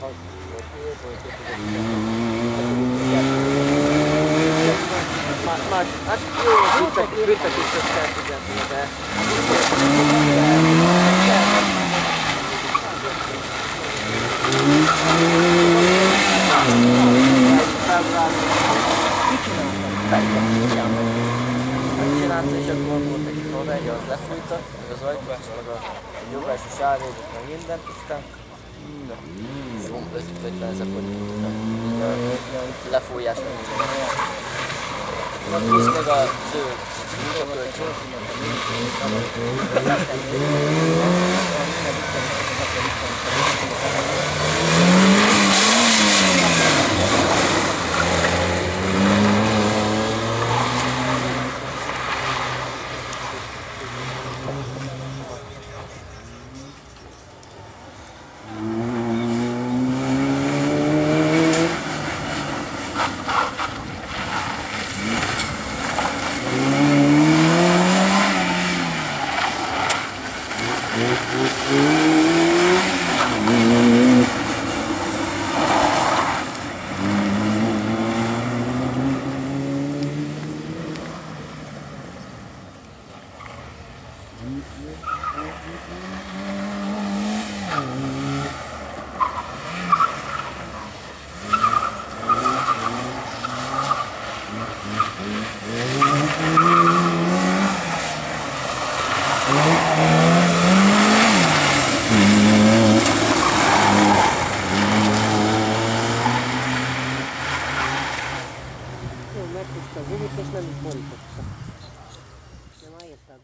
Más, más, hát jó, büntetés, büntetésre kell fizetni, de... Megcsinálta, és akkor volt egy torregy, az lefújta, meg az ajtás, meg a jobbás, a sárvédőt, meg mindent, aztán C'est bon, là, tu peux être là, ça euh, La fouillage. Mm-hmm. Будете с нами бороться. Немає так.